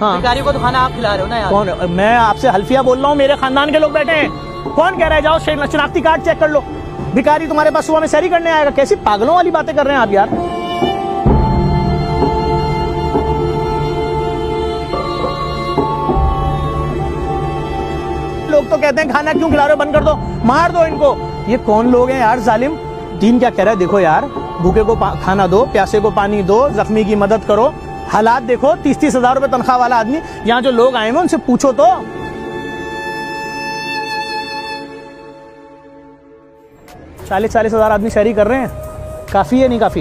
हाँ। भिखारियों को तो खाना आप खिला रहे हो ना यार? कौन? मैं आपसे हल्फिया बोल रहा हूँ मेरे खानदान के लोग बैठे हैं। कौन कह रहा है जाओ शनाख्ती कार्ड चेक कर लो। भिखारी तुम्हारे पास सुबह में सैरी करने आएगा। कैसी पागलों वाली बातें कर रहे हैं आप यार? लोग तो कहते हैं खाना क्यों खिला रहे हो? बंद कर दो। मार दो इनको। ये कौन लोग हैं यार जालिम? दीन क्या कह रहा है? देखो यार भूखे को खाना दो प्यासे को पानी दो जख्मी की मदद करो। हालात देखो तीस तीस हज़ार रुपए तनख्वाह वाला आदमी, यहाँ जो लोग आए हैं, उनसे पूछो तो। चालीस चालीस हज़ार आदमी शहरी कर रहे हैं। काफ़ी है, नहीं काफ़ी?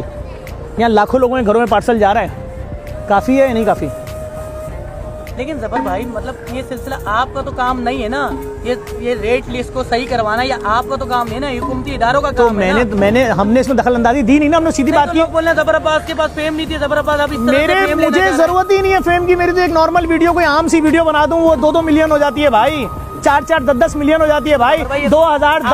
यहाँ लाखों लोगों के घरों में पार्सल जा रहा है। काफ़ी है, नहीं काफ़ी? लेकिन जबर भाई मतलब ये सिलसिला आपका तो काम नहीं है ना? ये ये रेट लिस्ट को सही करवाना या आपका तो काम नहीं है ना? हुकूमती इदारों का तो काम है मैंने ना? मैंने हमने इसमें दखल अंदाजी दी नहीं ना हमने सीधी बात तो की। लोग बोल रहे जबर अब्बास के पास फेम नहीं थी जबर अब्बास से मेरे मुझे। ज़रूरत ही नहीं है फेम की मेरी तो एक नॉर्मल वीडियो कोई आम सी वीडियो बना दूँ वो दो दो मिलियन हो जाती है भाई। चार चार दस दस मिलियन हो जाती है भाई। भाई दो हज़ार दो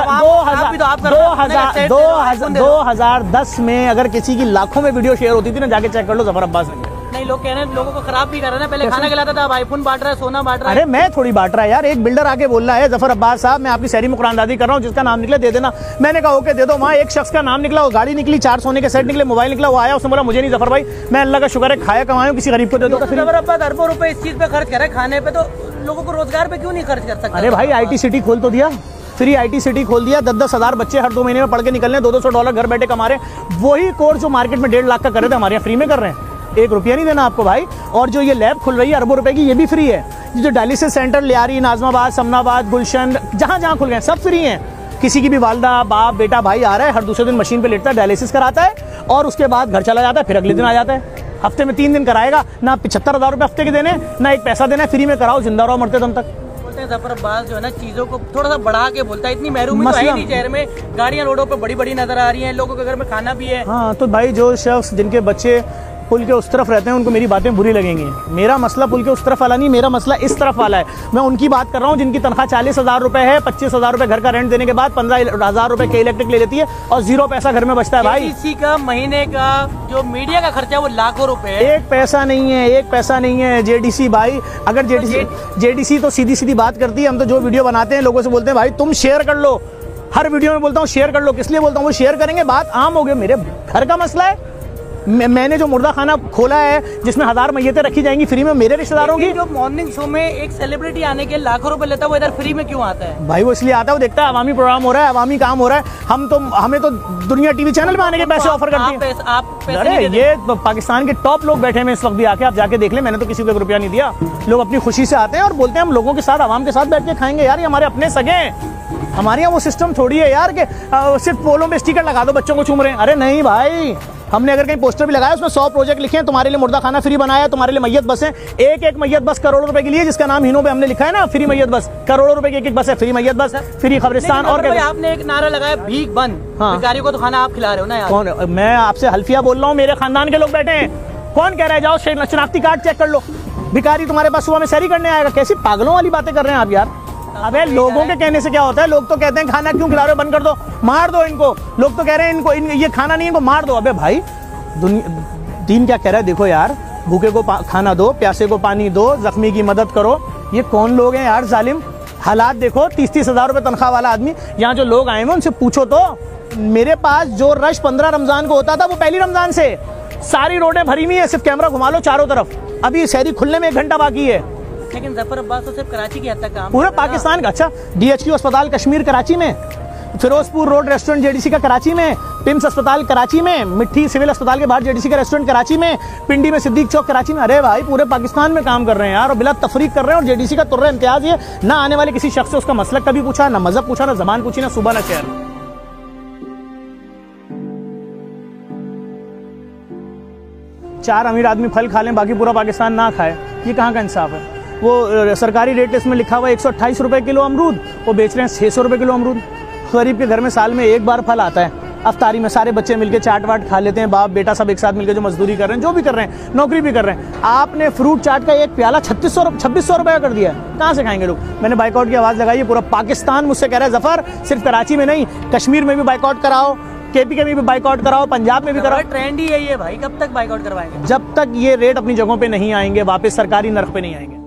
भी तो हज़ार दो हज़ार हज़ार दो। हज़ार दस में अगर किसी की लाखों में वीडियो शेयर होती थी ना जाके चेक कर लो ज़फ़र अब्बास ने। नहीं लोग कह रहे हैं लोगों को खराब भी कर रहे हैं पहले खाना खिलाता था अब आईफोन बांट रहा है सोना बांट रहा है। अरे मैं थोड़ी बांट रहा है यार एक बिल्डर आके बोल रहा है ज़फ़र अब्बास साहब मैं आपकी शहरी में कुरानदाजी कर रहा हूँ जिसका नाम निकले दे देना। मैंने कहा ओके दे दो। वहाँ एक शख्स का नाम निकला वो गाड़ी निकली चार सोने के सेट निकले मोबाइल निकला वो आया उसने बोला मुझे नहीं ज़फ़र भाई मैं अल्लाह का शुक्र है खाया कमाया हूँ, किसी गरीब को दे दो। जबर अब्बास अरबों रुपए इस चीज़ पे खर्च कर खाने पे तो लोगों को रोज़गार पे क्यों नहीं खर्च कर सकते? अरे भाई आईटी सिटी खोल तो दिया फ्री आईटी सिटी खोल दिया दस दस हज़ार बच्चे हर दो महीने में पढ़ के निकलने दो दो सौ डॉलर घर बैठे कमा रहे हैं। वही कोर्स जो मार्केट में डेढ़ लाख का कर रहे थे हमारे यहाँ फ्री में कर रहे हैं। एक रुपया नहीं देना आपको भाई। और जो ये लैब खुल रही है अरबों रुपए की ये भी फ्री है। ये जो डायलिसिस सेंटर लियारी नाजमाबाद समनाबाद गुलशन जहाँ जहाँ खुल गए सब फ्री हैं। किसी की भी वालदा बाप बेटा भाई आ रहा है हर दूसरे दिन मशीन पे लेटता है डायलिसिस कराता है और उसके बाद घर चला जाता है फिर अगले दिन आ जाता है। हफ़्ते में तीन दिन कराएगा ना पिछहत्तर हज़ार रुपये हफ़्ते के देने ना एक पैसा देना है फ्री में कराओ ज़िंदा रहो मरते दम तक। हैं ज़फ़र अब्बास जो है ना चीज़ों को थोड़ा सा बढ़ा के बोलता है। इतनी महरूमी तो है नहीं शहर में। गाड़ियाँ रोडों पे बड़ी बड़ी नज़र आ रही हैं लोगों के घर में खाना भी है। हाँ तो भाई जो शख्स जिनके बच्चे पुल के उस तरफ़ रहते हैं उनको मेरी बातें बुरी लगेंगी। मेरा मसला पुल के उस तरफ़ वाला नहीं मेरा मसला इस तरफ़ वाला है। मैं उनकी बात कर रहा हूँ जिनकी तनख्वाह चालीस हज़ार रुपए है पच्चीस हज़ार रुपए घर का रेंट देने के बाद पंद्रह हज़ार रुपए के इलेक्ट्रिक ले लेती है और ज़ीरो पैसा घर में बचता है भाई। इसी का महीने का जो मीडिया का खर्चा है वो लाखों रुपए है। एक पैसा नहीं है एक पैसा नहीं है जेडीसी भाई। अगर जेडीसी जेडीसी तो सीधी सीधी बात करती है हम तो जो वीडियो बनाते हैं लोगों से बोलते हैं भाई तुम शेयर कर लो। हर वीडियो में बोलता हूँ शेयर कर लो। किस लिए बोलता हूँ वो शेयर करेंगे बात आम हो गई। मेरे घर का मसला है मैंने जो मुर्दा खाना खोला है जिसमें हज़ार मैयतें रखी जाएँगी फ्री में मेरे रिश्तेदारों की जो मॉर्निंग शो में एक सेलिब्रिटी आने के लाखों रुपए लेता है वो इधर फ्री में क्यों आता है? भाई वो इसलिए आता है वो देखता है अवामी प्रोग्राम हो रहा है अवामी काम हो रहा है। हम तो हमें तो दुनिया टीवी चैनल में आने के पैसे ऑफ़र करते हैं। आप अरे ये तो पाकिस्तान के टॉप लोग बैठे हैं इस वक्त भी आके आप जाके देख ले मैंने तो किसी को एक रुपया नहीं दिया। लोग अपनी खुशी से आते हैं और बोलते हैं हम लोगों के साथ आवाम के साथ बैठ के खाएँगे यार ये हमारे अपने सगे हैं। हमारे यहाँ वो सिस्टम थोड़ी है यार कि सिर्फ़ पोलों पे स्टिकर लगा दो बच्चों को चूम रहे हैं। अरे नहीं भाई हमने अगर कहीं पोस्टर भी लगाया उसमें सौ प्रोजेक्ट लिखे हैं तुम्हारे लिए मुर्दा खाना फ्री बनाया तुम्हारे लिए मैयत बस है। एक एक मैयत बस करोड़ों रुपए के लिए जिसका नाम हिनो पे हमने लिखा है ना फ्री मैयत बस। करोड़ों रुपए की एक एक बस है फ्री मैयत बस है फ्री खबरिस्तान और आपने एक नारा लगाया भीख बंद। हाँ। को तो खाना आप खिला रहे हो ना कौन मैं आपसे हल्फिया बोल रहा हूँ मेरे खानदान के लोग बैठे हैं। कौन कह रहा है जाओ शनाख्ती कार्ड चेक कर लो। भिकारी तुम्हारे पास सुबह में सैरी करने आएगा। कैसी पागलों वाली बातें कर रहे हैं आप यार। अबे लोगों के कहने से क्या होता है? लोग तो कहते हैं खाना क्यों खिला रहे हो? बंद कर दो। मार दो इनको। लोग तो कह रहे हैं इनको इन, ये खाना नहीं इनको मार दो। अबे भाई दीन क्या कह रहा है? देखो यार भूखे को खाना दो प्यासे को पानी दो जख्मी की मदद करो। ये कौन लोग हैं यार जालिम? हालात देखो तीस तीस हज़ार रुपए तनख्वाह वाला आदमी। यहाँ जो लोग आए हैं उनसे पूछो तो मेरे पास जो रश पंद्रह रमज़ान को होता था वो पहली रमज़ान से। सारी रोडें भरी हुई है सिर्फ़ कैमरा घुमा लो चारों तरफ़। अभी शहरी खुलने में एक घंटा बाकी है। लेकिन ज़फ़र अब्बास तो सिर्फ़ कराची की हद तक काम पूरे। पाकिस्तान का? अच्छा डीएचक्यू अस्पताल कश्मीर कराची में। फिरोजपुर रोड रेस्टोरेंट जेडीसी का कराची में। पिम्स अस्पताल कराची में। मिट्टी सिविल अस्पताल के बाहर जेडीसी का रेस्टोरेंट कराची में। पिंडी में सिद्दीक चौक कराची में। अरे भाई पूरे पाकिस्तान में काम कर रहे हैं यार और बिला तफरीक कर रहे हैं और जेडीसी का तुर्रा इम्तियाज़ ये। ना आने वाले किसी शख्स से उसका मसलक कभी पूछा ना मज़हब पूछा ना जबान पूछी ना सुबह ना शहर। चार अमीर आदमी फल खा लें बाकी पूरा पाकिस्तान ना खाए। ये कहाँ का इंसाफ है? वो सरकारी रेट लिस्ट में लिखा हुआ एक सौ किलो अमरूद वो बेच रहे हैं छः सौ रुपये किलो अमरूद। गरीब के घर में साल में एक बार फल आता है। अफ्तारी में सारे बच्चे मिलके चाट वाट खा लेते हैं बाप बेटा सब एक साथ मिलकर जो मजदूरी कर रहे हैं जो भी कर रहे हैं नौकरी भी कर रहे हैं। आपने फ्रूट चाट का एक प्याला छत्तीस सौ छब्बीस सौ रुपया कर दिया है। कहाँ से खाएँगे लोग? मैंने बाइकआउट की आवाज़ लगाई है पूरा पाकिस्तान मुझसे कह रहा है ज़फ़र सिर्फ़ कराची में नहीं कश्मीर में भी बाइकआउट कराओ केपी के में भी बाइकआउट कराओ पंजाब में भी कराओ। ट्रेंड ही है भाई कब तक बाइकआउट करवाएँगे? जब तक ये रेट अपनी जगहों पे नहीं आएँगे वापस सरकारी नर्क पे नहीं आएँगे।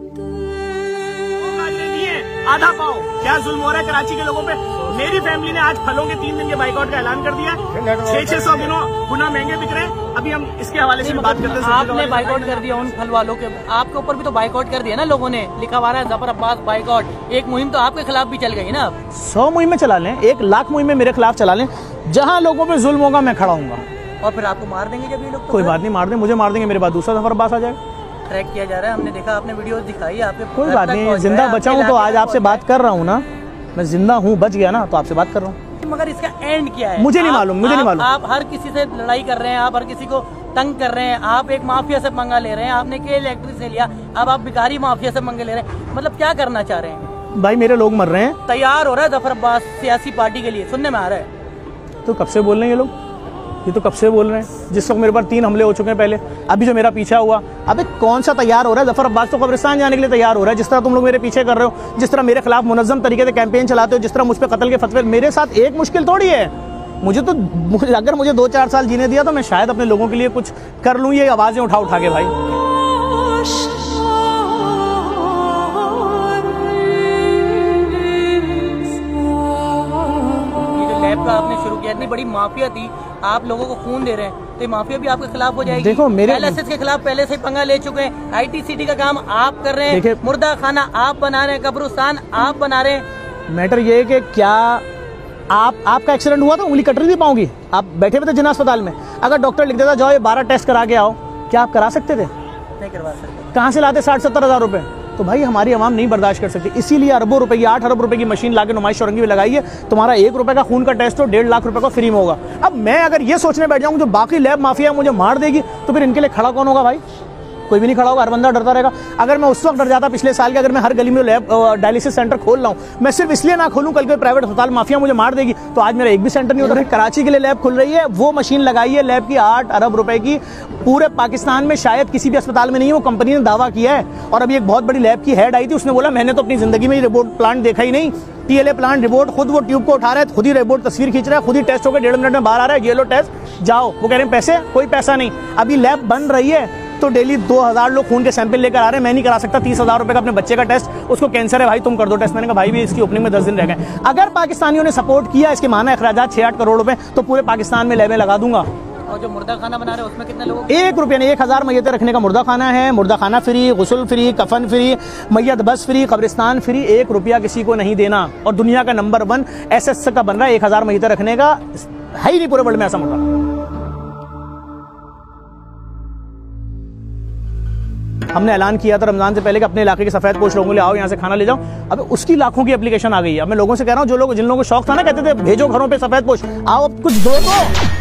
आधा पाओ क्या जुल्म हो रहा है कराची के लोगों पे? मेरी फैमिली ने आज फलों के तीन दिन के बाइकआउट का ऐलान कर दिया छह छह सौ दिनों गुना महँगे बिक रहे हैं। अभी हम इसके हवाले से बात करते हैं आपने बाइकआउट कर दिया उन फल वालों के आपके ऊपर भी तो बाइकआउट कर दिया ना लोगों ने। लिखा हुआ है ज़फ़र अब्बास बाइकआउट एक मुहिम तो आपके खिलाफ भी चल गई ना। सौ मुहिमें चला लें एक लाख मुहिमें मेरे खिलाफ चला लें जहाँ लोगों पे जुल्म होगा मैं खड़ा हूँगा और फिर आपको मार देंगे जब ये लोग कोई बात नहीं मार दें मुझे मार देंगे मेरे बाद दूसरा सफ़र अब्बास आ जाएगा। ट्रैक किया जा रहा है हमने देखा आपने वीडियो दिखाई आपके कोई बात नहीं ज़िंदा बचा हूँ तो आज आपसे बात कर रहा हूँ ना। मैं ज़िंदा हूँ बच गया ना तो आपसे बात कर रहा हूँ। मगर इसका एंड क्या है? मुझे नहीं मालूम, मुझे नहीं मालूम। आप हर किसी से लड़ाई कर रहे हैं आप हर किसी को तंग कर रहे हैं आप एक माफिया से पंगा ले रहे हैं आपने के इलेक्ट्रिक से लिया अब आप भिखारी माफिया से पंगे ले रहे हैं। मतलब क्या करना चाह रहे हैं? भाई मेरे लोग मर रहे हैं। तैयार हो रहा है ज़फ़र अब्बास सियासी पार्टी के लिए सुनने में आ रहा है। तो कब से बोल रहे हैं ये लोग? ये तो कब से बोल रहे हैं? जिस वक्त मेरे पर तीन हमले हो चुके हैं पहले, अभी जो मेरा पीछा हुआ। अबे, कौन सा तैयार हो रहा है? ज़फ़र अब्बास तो कब्रिस्तान जाने के लिए तैयार हो रहा है। जिस तरह तुम लोग मेरे पीछे कर रहे हो, जिस तरह मेरे खिलाफ मुनजम तरीके से कैंपेन चलाते हो, जिस तरह मुझ पर कतल के फतवे, मेरे साथ एक मुश्किल थोड़ी है। मुझे तो अगर मुझे दो चार साल जीने दिया तो मैं शायद अपने लोगों के लिए कुछ कर लूँ, ये आवाज़ें उठा उठा के, भाई। बड़ी माफिया थी। आप लोगों को खून दे रहे हैं। तो माफिया भी आपके खिलाफ हो जाएगी। देखो, मेरे- एलएसएस के खिलाफ पहले से पंगा ले चुके हैं। आईटीसीटी का काम आप कर रहे हैं। मुर्दा खाना आप बना रहे हैं। कब्रिस्तान आप बना रहे हैं। मैटर ये है कि क्या आप आपका एक्सीडेंट हुआ तो उंगली कट रही थी पाऊँगी आप बैठे हुए थे जिना अस्पताल में। अगर डॉक्टर लिख देता जाओ ये बारह टेस्ट करा के आओ। क्या आप करा सकते थे? नहीं करवा सकते। कहाँ से लाते साठ सत्तर हज़ार रुपए? तो भाई हमारी आवाम नहीं बर्दाश्त कर सकती। इसीलिए अरबों रुपए की, आठ अरब रुपए की मशीन लाकर नुमाइश औरंगी में लगाई है। तुम्हारा एक रुपए का खून का टेस्ट हो डेढ़ लाख रुपए का फ्री में होगा। अब मैं अगर ये सोचने बैठ जाऊँ, जो बाकी लैब माफिया मुझे मार देगी तो फिर इनके लिए खड़ा कौन होगा भाई? कोई भी नहीं खड़ा होगा, हर बंदा डरता रहेगा। अगर मैं उस वक्त डर जाता, पिछले साल के अगर मैं हर गली में लैब डायलिसिस सेंटर खोल रहा हूँ, मैं सिर्फ़ इसलिए ना खोलूँ, कल के प्राइवेट अस्पताल माफिया मुझे मार देगी तो आज मेरा एक भी सेंटर नहीं होता। कराची के लिए लैब खुल रही है, वो मशीन लगाई है लैब की आठ अरब रुपए की। पूरे पाकिस्तान में शायद किसी भी अस्पताल में नहीं है, वो कंपनी ने दावा किया है। और अभी एक बहुत बड़ी लैब की हेड आई थी, उसने बोला, मैंने तो अपनी ज़िंदगी में ये रिपोर्ट प्लांट देखा ही नहीं। टीएलए प्लांट रिपोर्ट, खुद वो ट्यूब को उठा रहा है, खुद ही रिपोर्ट, तस्वीर खींच रहा है, खुद ही टेस्ट होकर डेढ़ मिनट में बाहर आ रहा है, ये लो टेस्ट, जाओ। वो कह रहे हैं, पैसे? कोई पैसा नहीं। अभी लैब बन रही है तो डेली दो हज़ार लोग खून के सैंपल लेकर आ रहे हैं। मैं नहीं करा सकता तीस हज़ार रुपए का अपने बच्चे का टेस्ट। उसको कैंसर है भाई तुम कर दो टेस्ट। मैंने कहा भाई भी इसकी ओपनिंग में दस दिन रह गए। अगर पाकिस्तानियों ने सपोर्ट किया इसके माना अखराज छह आठ करोड़ रुपए तो पूरे पाकिस्तान में लैबें लगा दूँगा। और जो मुर्दा खाना बना रहे हैं उसमें कितने लोग एक रुपये नहीं एक हज़ार मैयतें रखने का मुर्दा खाना है। मुर्दा खाना फ्री गुसल फ्री कफन फ्री मैयत बस फ्री कब्रिस्तान फ्री एक रुपया किसी को नहीं देना। और दुनिया का नंबर वन एस एस का बन रहा है एक हज़ार मैयतें रखने का। है ही नहीं पूरे वर्ल्ड में ऐसा मुर्दा। हमने ऐलान किया था रमज़ान से पहले कि अपने इलाके के सफ़ेद पोष लोगों के आओ, यहाँ से खाना ले जाओ। अब उसकी लाखों की एप्लीकेशन आ गई है। मैं लोगों से कह रहा हूँ, जो लोग, जिन लोगों को शौक था ना, कहते थे, भेजो घरों पर सफ़ेद पोष आओ अब कुछ दो तो।